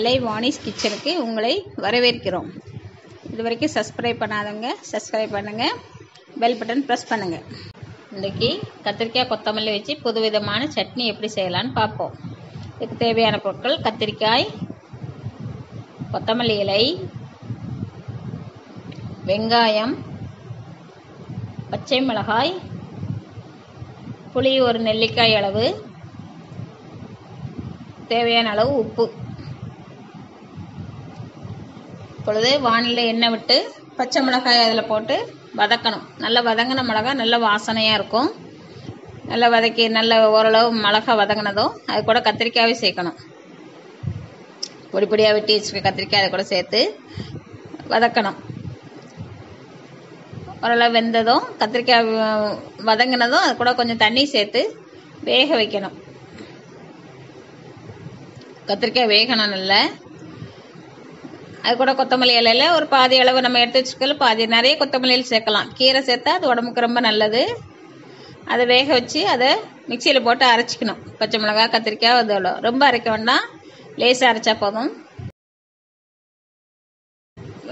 நெல்லை வாணிஸ் கிச்சனுக்கு உங்களை வரவேற்கிறோம். இது வரைக்கும் சப்ஸ்கிரைப் பண்ணாதவங்க சப்ஸ்கிரைப் பண்ணுங்கள் பெல் பட்டன் ப்ரெஸ் பண்ணுங்கள் இன்றைக்கி கத்திரிக்காய் கொத்தமல்லி வச்சு புதுவிதமான சட்னி எப்படி செய்யலான்னு பார்ப்போம். இதுக்கு தேவையான பொருட்கள் கத்திரிக்காய் கொத்தமல்லி இலை வெங்காயம் பச்சை மிளகாய் புளி ஒரு நெல்லிக்காய் அளவு தேவையான அளவு உப்பு. இப்பொழுது வானிலை எண்ணெய் விட்டு பச்சை மிளகாய் அதில் போட்டு வதக்கணும். நல்லா வதங்கின மிளகாய் நல்ல வாசனையாக இருக்கும். நல்லா வதக்கி நல்ல ஓரளவு மிளகா வதங்கினதும் அது கூட கத்திரிக்காயை சேர்க்கணும். பொடி பொடியாக வெட்டி வச்சுக்க கத்திரிக்காய் அதை கூட சேர்த்து வதக்கணும். ஓரளவு வெந்ததும் கத்திரிக்காய் வதங்கினதும் அது கூட கொஞ்சம் தண்ணி சேர்த்து வேக வைக்கணும். கத்திரிக்காய் வேகணும் நல்லா. அது கூட கொத்தமல்லி இலையில ஒரு பாதி அளவு நம்ம எடுத்து வச்சுக்கல பாதி நிறைய கொத்தமல்லியில் சேர்க்கலாம். கீரை சேர்த்தா அது உடம்புக்கு ரொம்ப நல்லது. அதை வேக வச்சு அதை மிக்சியில் போட்டு அரைச்சிக்கணும். பச்சை மிளகாய் கத்திரிக்காய் அதோட ரொம்ப அரைக்க வேண்டாம். லேசாக அரைச்சா போதும்.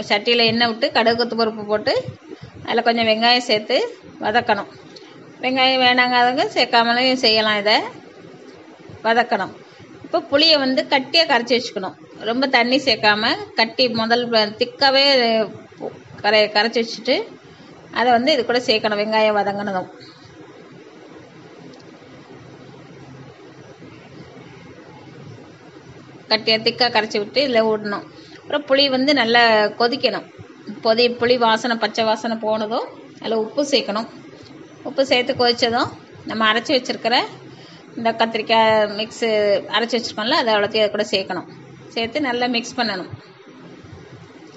சட்டியில் எண்ணெய் விட்டு கடுகு கொத்து பருப்பு போட்டு அதில் கொஞ்சம் வெங்காயம் சேர்த்து வதக்கணும். வெங்காயம் வேணாங்காதவங்க சேர்க்காமலையும் செய்யலாம் இதை. வதக்கணும். இப்போ புளியை வந்து கட்டியாக கரைச்சி வச்சுக்கணும். ரொம்ப தண்ணி சேர்க்காம கட்டி முதல் திக்காகவே கரை கரைச்சி வச்சுட்டு அதை வந்து இது கூட சேர்க்கணும். வெங்காயம் வதங்கினதும் கட்டியாக திக்காக கரைச்சி விட்டு இதில் விடணும் அப்புறம் புளி வந்து நல்லா கொதிக்கணும். பொதி புளி வாசனை பச்சை வாசனை போனதும் அதில் உப்பு சேர்க்கணும். உப்பு சேர்த்து கொதித்ததும் நம்ம அரைச்சி வச்சுருக்கிற இந்த கத்திரிக்காய் மிக்ஸு அரைச்சி வச்சுருக்கோம்ல அதை அவ்வளோத்தையும் அதை கூட சேர்க்கணும். சேர்த்து நல்லா மிக்ஸ் பண்ணணும்.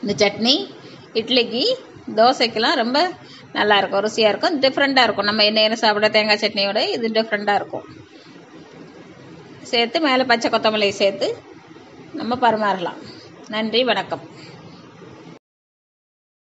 இந்த சட்னி இட்லிக்கு தோசைக்கெலாம் ரொம்ப நல்லாயிருக்கும் ருசியாக இருக்கும். டிஃப்ரெண்ட்டாக இருக்கும். நம்ம என்ன சாப்பிட தேங்காய் சட்னியோட இது டிஃப்ரெண்ட்டாக இருக்கும். சேர்த்து மேலே பச்சை கொத்தமல்லி சேர்த்து நம்ம பரிமாறலாம். நன்றி வணக்கம்.